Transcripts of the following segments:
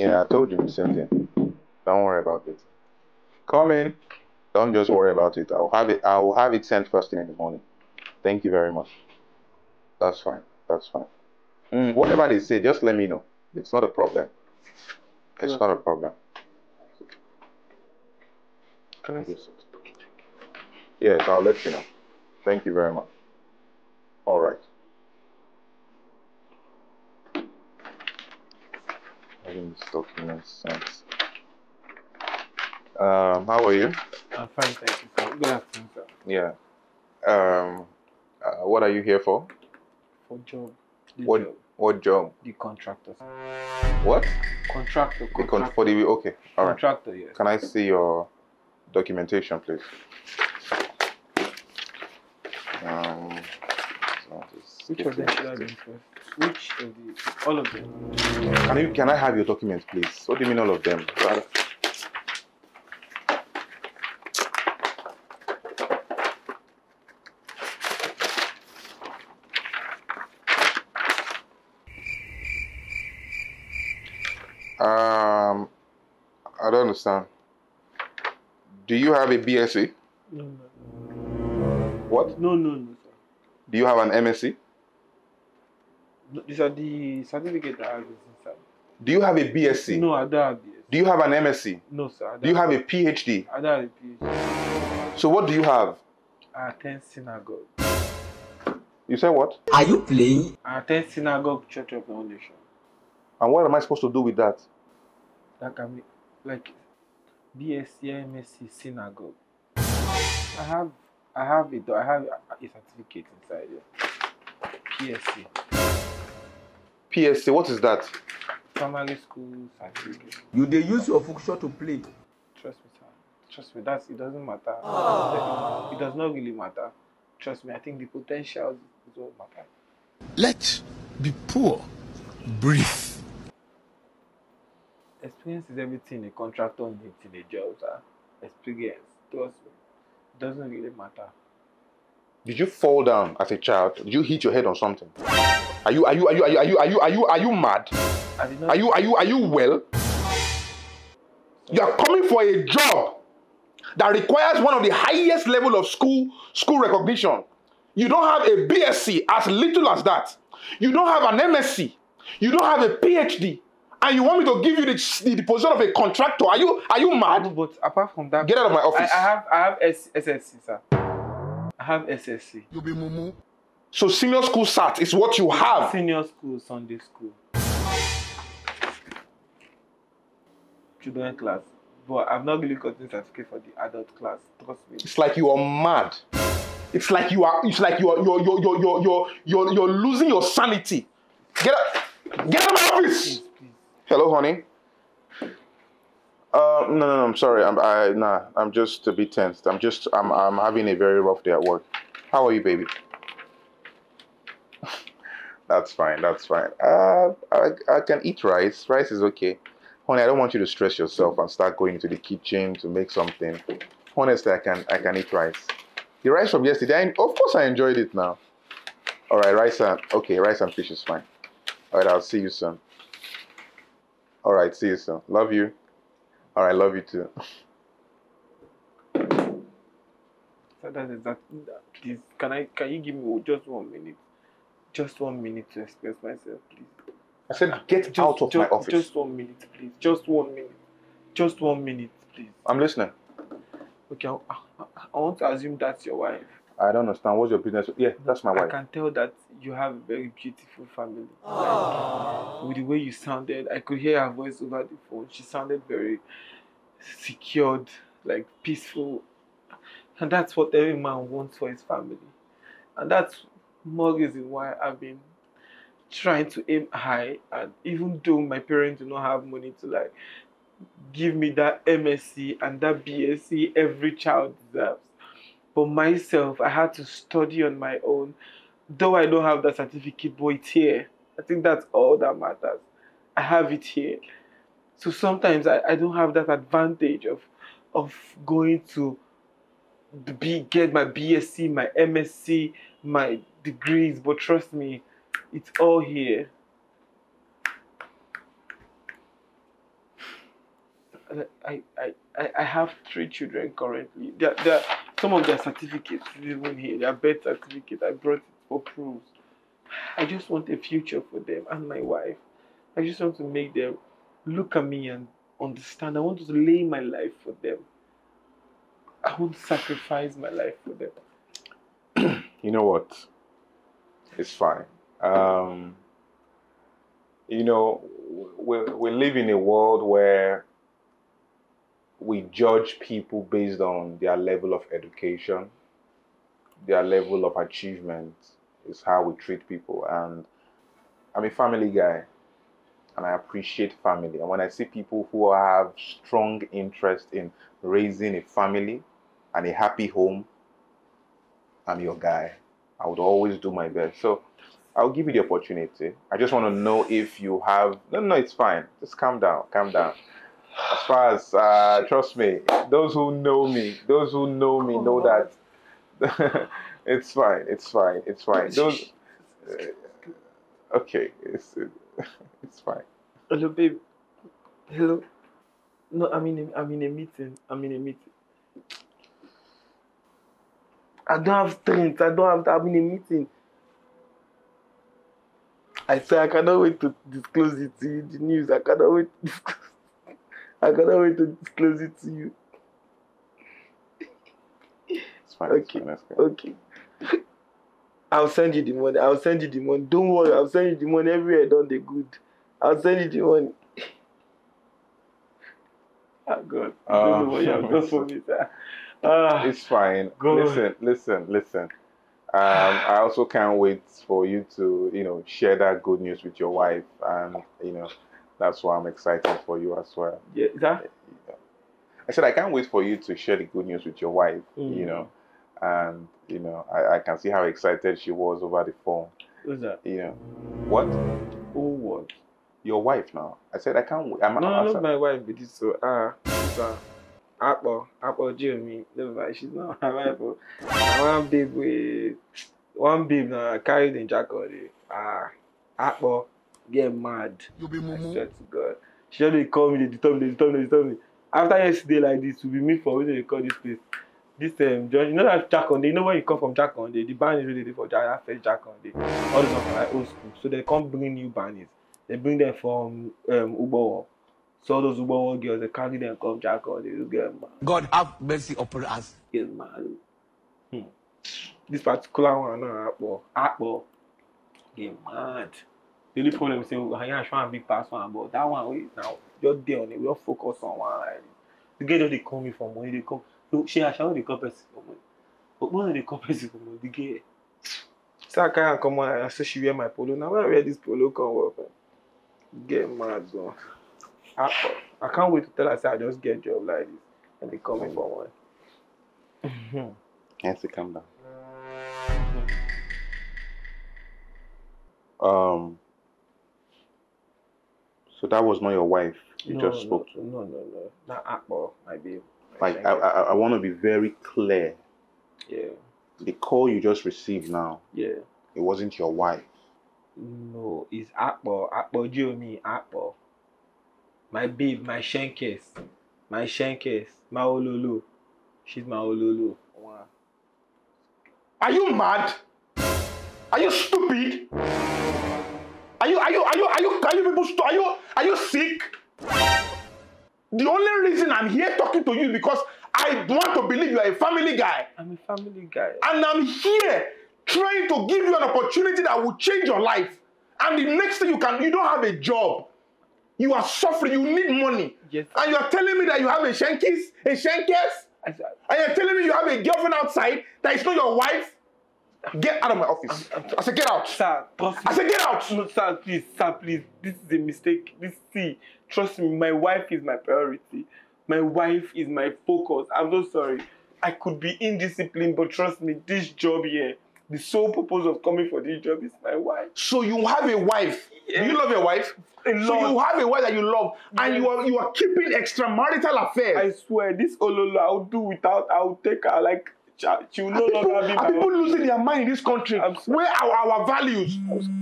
Yeah, I told you the same thing. Don't worry about it. Come in. Don't just worry about it. I'll have it. I will have it sent first thing in the morning. Thank you very much. That's fine. That's fine. Mm, whatever they say, just let me know. It's not a problem. It's not a problem. Can I Yes, I'll let you know. Thank you very much. All right. Having this document sent. Um, how are you? I'm fine, thank you, sir. Good afternoon, sir. Yeah. Um, uh, what are you here for? For job. The What job. what job? The contractor. What? Contractor. The con- Contractor. for the okay. All right. Contractor, yes. Can I see your documentation, please? Um, so Which of them should I be first? Which of the all of them? Can you can I have your documents, please? What do you mean all of them? Rather- Um, I don't understand. Do you have a BSc? No, no. What? No, no, no, sir. Do you have an MSc? No, These are the certificate I have inside. Do you have a BSc? No, I don't have this. Do you have an MSc? No, sir. I don't Do you have a PhD? I don't have a PhD. So what do you have? I attend synagogue. You said what? Are you playing? I attend synagogue church of the Holy Nation. And what am I supposed to do with that? That can be like BSc, MSc, synagogue. I have, I have it. I have a a certificate inside here. PSC, PSC, what is that? primary school certificate. You they use your function to play. Trust me, sir. Trust me. That's it. Doesn't matter. It does not really matter. Trust me. I think the potential is what matter. Let's be poor. Breathe. Experience is everything a contractor needs in a job, sir. Experience. Trust me. It doesn't really matter. Did you fall down as a child? Did you hit your head on something? Are you are you are you are you are you are you are you, mad? I. Are you are you are you well? You are coming for a job that requires one of the highest level of school school recognition. You don't have a BSc as little as that. You don't have an MSc. You don't have a PhD. And you want me to give you the, the, the position of a contractor? Are you are you mad? but apart from that, Get out of my office. I have I have SSC, sir. I have SSC. You be mumu. So senior school SAT is what you have. Senior school, Sunday school. Children class. But I've not really gotten certificate for the adult class. Trust me. It's like you are mad. It's like you are. It's like you are. You're you're you're you're you're you're, you're losing your sanity. Get up. Get out of my office. Please, please. Hello, honey. Uh, no, no, no. I'm sorry. I'm I nah. I'm just a bit tensed. I'm just. I'm I'm having a very rough day at work. How are you, baby? that's fine. That's fine. Uh, I I can eat rice. Rice is okay. Honey, I don't want you to stress yourself and start going into the kitchen to make something. Honestly, I can I can eat rice. The rice from yesterday, I, of course, I enjoyed it now. All right, rice and okay, rice and fish is fine. All right, I'll see you soon. All right, see you soon. Love you. All right, love you too. So that is that. Please, can I? Can you give me just one minute? Just one minute to express myself, please. I said, get Just, out of just, my office. Just one minute, please. Just one minute. Just one minute, please. I'm listening. Okay, I, I, I want to assume that's your wife. I don't understand. What's your business? Yeah, that's my wife. I can tell that you have a very beautiful family. Like, with the way you sounded, I could hear her voice over the phone. She sounded very secured, like peaceful. And that's what every man wants for his family. And that's more reason why I've been trying to aim high. And even though my parents do not have money to like give me that MSc and that BSc every child deserves. But myself, I had to study on my own. Though I don't have that certificate, but it's here. I think that's all that matters. I have it here. So sometimes I, I don't have that advantage of of going to the B, get my BSc, my MSc, my degrees, but trust me, it's all here. I, I, I, I have three children currently. There, there, some of their certificates is even here. Their birth certificate. I brought it proof. I just want a future for them and my wife. I just want to make them look at me and understand. I want to lay my life for them. I want to sacrifice my life for them. you know what? It's fine. Um, you know, we, we live in a world where we judge people based on their level of education, their level of achievement, is how we treat people. And I'm a family guy and I appreciate family. And when I see people who have strong interest in raising a family and a happy home, I'm your guy. I would always do my best. So I'll give you the opportunity. I just want to know if you have. No, no, it's fine. Just calm down. Calm down. As far as, uh, trust me, those who know me, those who know me know that it's fine. It's fine. It's fine. Those. Uh, okay. It's it's fine. Hello, babe. Hello. No, I'm in a, I'm in a meeting. I'm in a meeting. I don't have strength. I don't have. I'm in a meeting. I say I cannot wait to disclose it to you. The news. I cannot wait to disclose. I cannot wait to disclose it to you. It's fine. Okay. It's fine. Okay. I'll send you the money. I'll send you the money. Don't worry. I'll send you the money everywhere. Done the good. I'll send you the money. Oh God. I don't know what you have done for me. Ah, It's fine. Go on. listen, listen, listen. Um, I also can't wait for you to, you know, share that good news with your wife, and you know, that's why I'm excited for you as well. yeah, that? I said I can't wait for you to share the good news with your wife. Mm. You know, and you know, I, I can see how excited she was over the phone. Who's that? You know, what? Who was? Your wife now? I said I can't wait. I'm, No, I'm, no, not my wife, but this so ah, it's ah, Apple, Apple Jeremy. Never mind, she's not my wife. oh. One babe with one babe now carried in jack all day. Ah, Apple get mad. You'll be I mumu. swear to God. She just dey call me, dey disturb me, dey disturb me, dey disturb me. After yesterday like this, we be meet for wetin dey call this place. This um, you know that Jack on you know when you come from Jack on the band is really dey for first Jack on All those are like old school. So they come bring new bands. They bring them from um, Ubowo. So all those Ubowo girls, they carry them come Jack on They just get mad. God have mercy upon us. Get mad. Hmm. This particular one now, Akpo, Akpo, get mad. The only problem is say, oh, yeah, try and big pass one, but that one, wait, now, just there on it, we just focus on one like. The girl just they call me for money, they come, no, she, I shall they call person for money. But when they call person for money, the girl, so I can't come on, I say she wear my polo, now where I wear this polo come work. Get mad, so. Akpo, I can't wait to tell her, say, I just get job like this, and they call me for money. Nancy, calm down. Um. So that was not your wife you no, just spoke no, to. No, no, no. Not Akpo, my babe. Like I. I, I want to be very clear. Yeah, The call you just received now, yeah. it wasn't your wife. No, it's Akpo. Akpo Jiomi, Akpo. My babe, my shankers. My shankers. My Ololo. She's my Ololo. Wow. Are you mad? Are you stupid? Are you are you are you are you are you people stu- are you are you sick? The only reason I'm here talking to you is because I want to believe you are a family guy. I'm a family guy. And I'm here trying to give you an opportunity that will change your life. And the next thing you can, you don't have a job. You are suffering, you need money. Yes. And you are telling me that you have a shankis, a shankers, and you're telling me you have a girlfriend outside that is not your wife. Get out of my office. I'm- I'm- I said, get out. sir, trust me. I said, get out. No, sir, please, sir, please. This is a mistake. This, see, trust me, my wife is my priority. My wife is my focus. I'm so sorry. I could be indisciplined, but trust me, this job here, the sole purpose of coming for this job is my wife. So you have a wife. Yeah. Do you love your wife? So you have a wife that you love, and you are you are keeping extramarital affairs. I swear, this Ololo, I'll do without, I'll take her like, she will no Are people, longer be my people losing their mind in this country? Where are our values?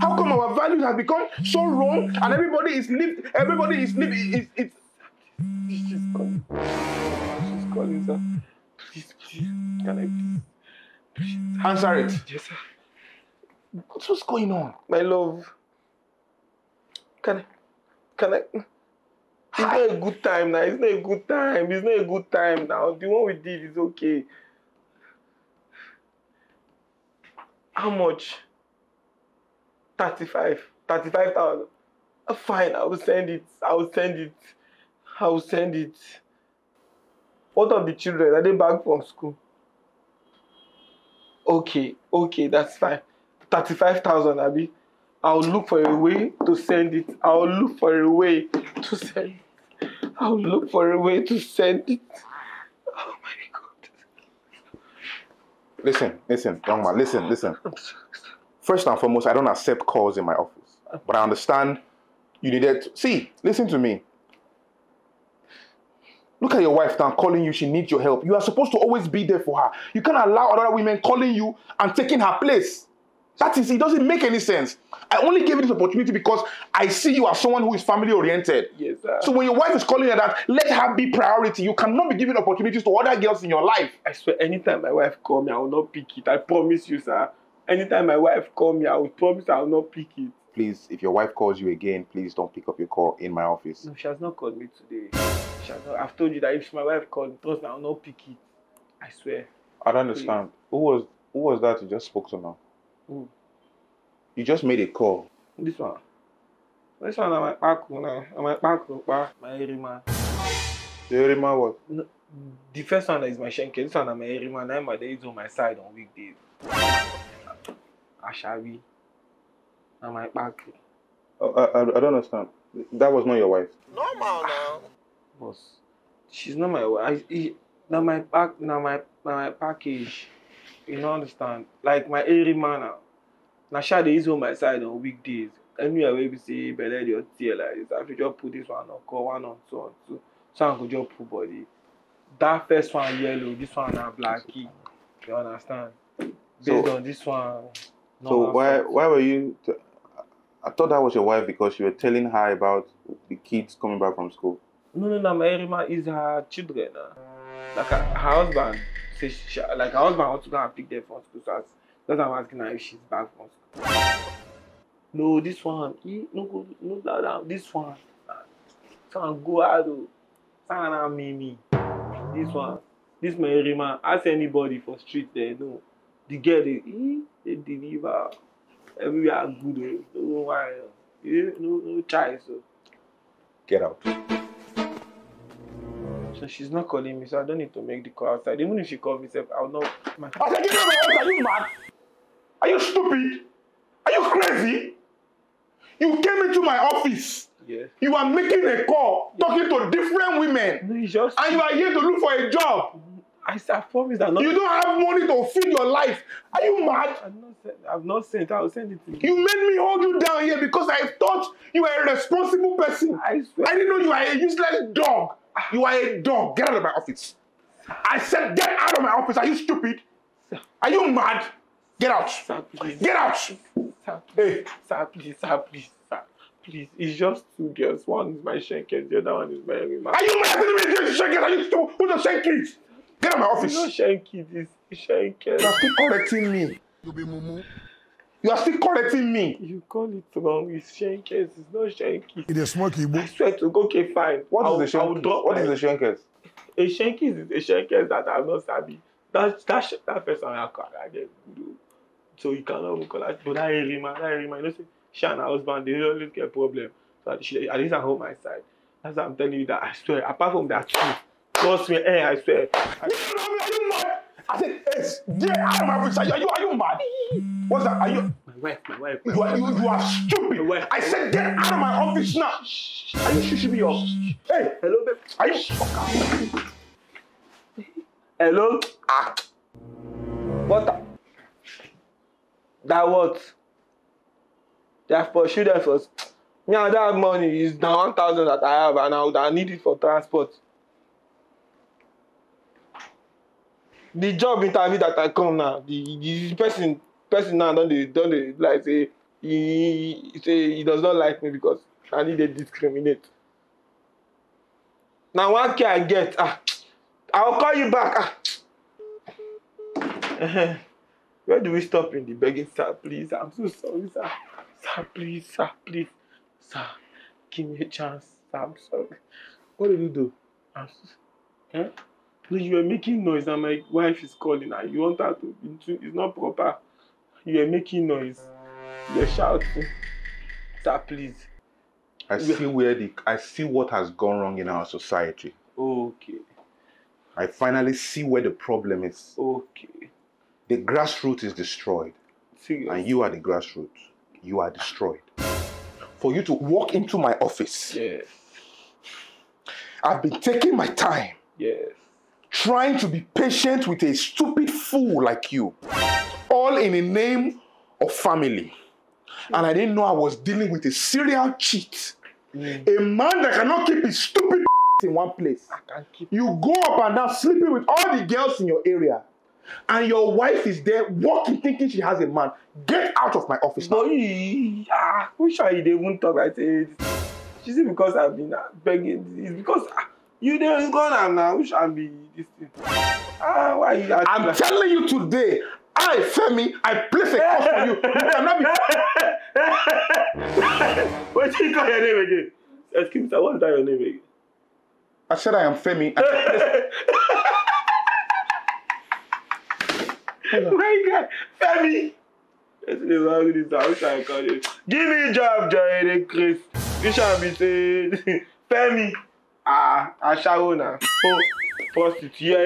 How come our values have become so wrong and everybody is live, everybody is living is, is She's calling. She's calling, sir. Please, please. Can I please? please? Answer it. Yes, sir. What's, what's going on? My love. Can I? Can I? It's not a good time now. It's not a good time. It's not a good time now. The one we did is okay. How much? 35. 35,000. Uh, Fine, I will send it. I will send it. I will send it. What of the children? Are they back from school? Okay, okay, that's fine. 35,000, Abi. I'll look for a way to send it. I'll look for a way to send it. I'll look for a way to send it. Listen, listen, young man, listen, listen. First and foremost, I don't accept calls in my office. But I understand you needed to. See, listen to me. Look at your wife now calling you, she needs your help. You are supposed to always be there for her. You can't allow other women calling you and taking her place. That is, it doesn't make any sense. I only gave you this opportunity because I see you as someone who is family oriented. Yes, sir. So when your wife is calling you that, let her be priority. You cannot be giving opportunities to other girls in your life. I swear, anytime my wife call me, I will not pick it. I promise you, sir. Anytime my wife call me, I will promise I will not pick it. Please, if your wife calls you again, please don't pick up your call in my office. No, she has not called me today. She has not. I've told you that if my wife called me, trust me, I will not pick it. I swear. I don't understand. Who was who was that you just spoke to now? Who? You just made a call. This one. This one, I'm my back now. I'm my back, my area man. Do you remember what? No, the first one is my shenke. This one, I'm my area man. I'm my days on my side on weekdays. Ah, Ashabi. I'm my back. Oh, I, I, I don't understand. That was not your wife. Boss, she's not my wife. I, I, now my pack, now my now my package. You don't understand? Like my area man now. Now sha dey use on my side on weekdays. Anywhere where we see belle dey tear like this, I have to just put this one on call one on two on two. So I go just put body. That first one yellow, this one na blacky. You understand? Based So- on this one. So why fact. why were you? T- I thought that was your wife because you were telling her about the kids coming back from school. No, no, no. My Erima is her children. Uh. Like her, her husband, say she, like her husband wants to go and pick them from school. So that's why I'm asking her if she's back from school. No, this one. Eh, no, go, no, that, that, this one. This go out. oh. Sana Mimi. This one. This my Erima. Ask anybody for street there. No, the girl they, they deliver. Everywhere good. oh. No why. oh. Eh, No, no child. So. Get out. So she's not calling me, so I don't need to make the call outside. Even if she calls me, I'll not. My, I said, out of my. Are you mad? Are you stupid? Are you crazy? You came into my office. yeah. You are making a call, talking to different women, No, just. and you are here to look for a job. I, I promise I'm not. You don't have money to feed your life. Are you mad? I've not sent. I've not sent. I'll send it to you. You made me hold you down here because I thought you were a responsible person. I swear. I didn't know you are a useless dog. You are a dog. Get out of my office. I said, get out of my office. Are you stupid? Are you mad? Get out. Sir, please. Get out. Sir, Hey, sir, please, sir, please, sir, please. It's just two girls. One is my Shenkes, the other one is my Rima. are you mad? Are you stupid? Who's the same kid? Get out of my It's not office. Shenki, it's Shenkes. You are still correcting me. You be mumu. You are still correcting me. You call it wrong. It's Shenkes. It's not Shenki. It is smoke I swear to God, okay, fine. What I'll- is the shankers? What my- is the shankers? a shankis is a shankers that I'm not sabi. That that sh- that first one I call I get do. So you cannot even call that. But that Erima, that Erima, you know, say she and her husband they always get problem. So at, she, at least I hold my side. That's why I'm telling you that I swear. Apart from that truth, trust me, eh, I swear. I, Are you mad? I said, yes, get out of my office. Are you, are you mad? What's that? Are you? my wife, my wife. My You are, you, you are stupid. Wife. I said, get out of my office now. Are you shushing me off? Hey, Hello, babe. are you? Hello. Ah, What? the- That what? They have pursued them first. Me, I don't have money. It's the one thousand that I have, and I would I need it for transport. The job interview that I come now, the, the person person now don dey don dey like say he, say he does not like me because I need to discriminate. na one I get ah i will call you back ah. Where do we stop in the begging sir please? I'm so sorry sir. Sir please sir please. Sir give me a chance. Sir i'm sorry. What did you do? I'm so eh? no you were making noise. And my wife is calling. And you want her to be it's not proper. You were making noise. You were shouting. Sir please. I see where the I see what has gone wrong in our society. okay. I finally see where the problem is. okay. The grassroots is destroyed, serious? And you are the grassroots. You are destroyed. For you to walk into my office, yes. I've been taking my time. Yes trying to be patient with a stupid fool like you, all in the name of family. And I didn't know I was dealing with a serial cheat, a man that cannot keep his stupid in one place. i You go up and down sleeping with all the girls in your area, and your wife is there walking thinking she has a man. Get out of my office now. But you, ah, which one you even talk say this? She say because I've been ah, begging. It's because ah, you dey go am now. Which one be this thing? Ah, why you I'm like? telling you today, I, Femi, I place a call for you. You cannot be. Wetin you call your name again? Excuse me, sir. What's that your name again? I said I am Femi. I My God, Femi. Wetin dey wrong with this guy? I call you? Give me a job, Joy Chris. Which one be say Femi? Ah, aṣawo na. Oh, prostitute, you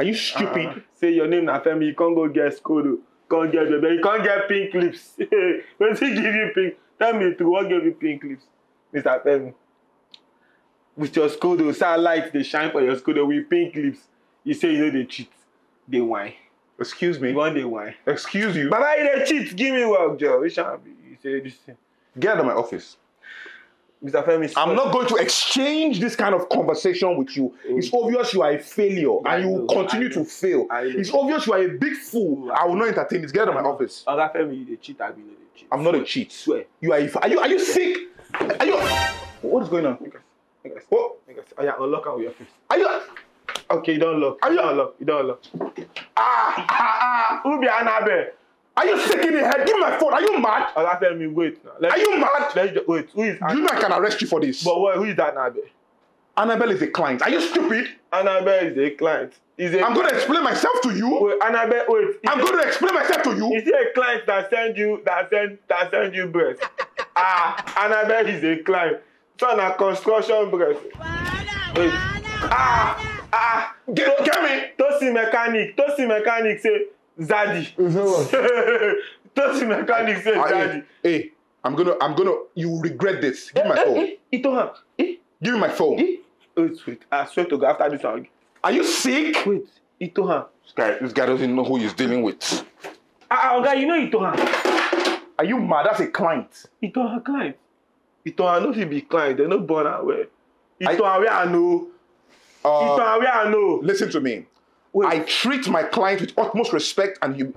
are you stupid? Ah, say your name na Femi, you can't go get Skodo. Can't get baby, you can't get pink lips. Wetin give you pink? Tell me truth, what give you pink lips? Mr. Femi. With your Skodo, satellite they shine for your Skodo with pink lips. You say you know they cheat. they whine. Excuse me. One dey whine. Excuse you. Baba you cheat, give me work Joe. Which one be? You say this thing. Get out of my office. Mr. Femi, I'm not going to exchange this kind of conversation with you. It's obvious you are a failure I and you will continue I know. to fail. It's obvious you are a big fool. I will not entertain this. Get out of my office. Oga Femi, you dey cheat, abi you no dey cheat? I'm not a cheat. Swear. You are. A, are you? Are you sick? Are you? What is going on? Make us, What? make us. Oh yeah, unlock am with your face. Are you? Okay, you don lock. Are You you- don lock. You don lock. Ah, ah, ah. Who be Annabelle? Are you sick in the head? Give me my phone. Are you mad? Oga Femi, wait now. Let's, Are you mad? Let's just, wait. Who is? Do you know I can arrest you for this? But what? Who is that Annabelle? Annabelle is a client. Are you stupid? Annabelle is a client. Is a. I'm going to explain myself to you. Wait, Annabelle, wait. I'm going to explain myself to you. Is it a client that send you that send that send you breast? ah, Annabelle is a client. So na construction breast. Wait. Ah, ah. Get, get me. Tosi mechanic. Tosi mechanic say Zadi. Tosi mechanic say Ah, Zadi. hey, hey, I'm gonna, I'm gonna. You regret this. Give me my Eh, phone. eh. Eh, Give me my phone. eh. Wait, wait. I swear to God, after this. Are you sick? Wait, Itohan. This guy, this guy doesn't know who he's dealing with. Ah, ah, Oga, you know Itohan. Are you mad? That's a client. Itohan client. Itohan no fit be client. They're not born well. I- Itohan where I know. Uh, Itohan where I know. listen to me. Wait. I treat my client with utmost respect and you.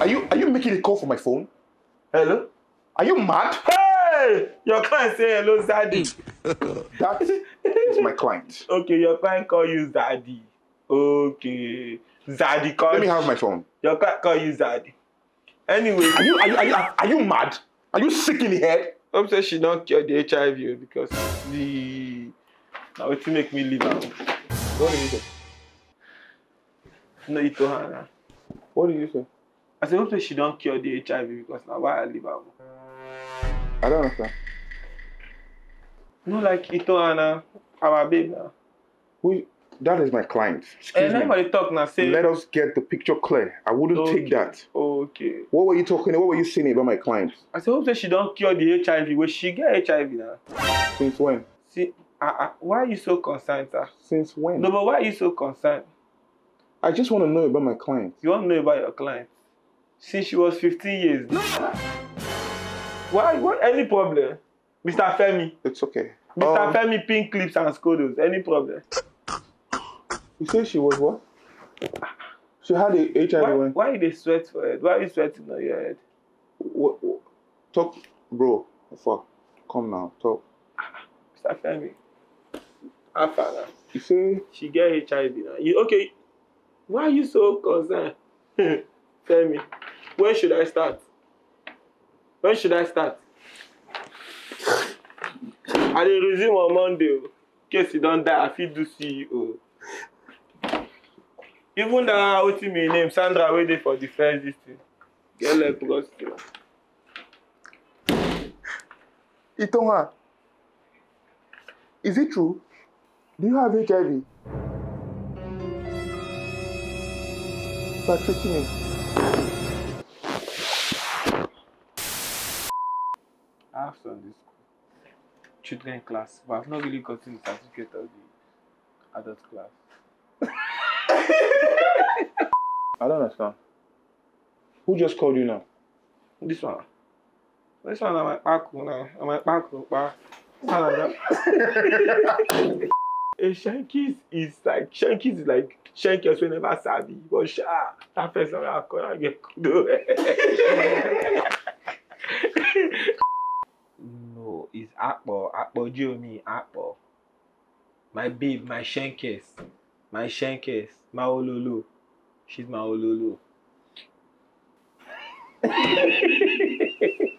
Are you, are you making a call for my phone? Hello. Are you mad? Hey, your client say hello, Zadi. That is my client. okay, your client call you Zadi. Okay, Zadi call. Let me have my phone. Your client call you Zadi. Anyway, Are you, are you, are you, are you mad? Are you sick in the head? hope say she don cure the HIV because the na wetin make me leave am. What do you? No, Itohan. What did you say? I say hope say she don cure the HIV because now why I leave am. I don't understand. No like Itohan na our babe na. Who? That is my client. Eh, Excuse me. talk na say. Let us get the picture clear. I wouldn't take that. Okay. What were you talking? What were you saying about my client? I hope say she don cure the HIV wey she get HIV na. Since when? See, ah ah, why you so concerned, sir? Since when? No, but why are you so concerned? I just want to know about my client. You want to know about your client? Since she was 15 years. Why? What? Any problem? Mr. Femi. It's okay. Mr. Um, Femi pink clips and scodos. Any problem? You say she was what? She had a HIV Why, why you dey sweat for head? Why you sweating on your head? What, what? Talk, bro. Fuck. Come now. Talk. Mr. Femi. Far now? You say She get HIV now. You okay? Why are you so concerned? Femi, when should I start? When should I start? I dey resume on Monday o. In case you don die, I fit do CEO. Even that wetin be name Sandra wey dey for the first dis thing get leprosy. Itonwa, is it true? Do you have HIV? Start treating me. I have some this children class, but I've not really gotten the certificate of the adult class. I don't understand. Who just called you now? This one. This one na my kpaku na. Na my kpaku kpa. A Shankis is like Shankis is like Shankis wey never sabi. But sha, that person wey I call I get kudo. no, it's Akpo. Akpo Jiomi. Akpo. My babe, my Shankis. My Shankis. My Ololo. She's my Ololo.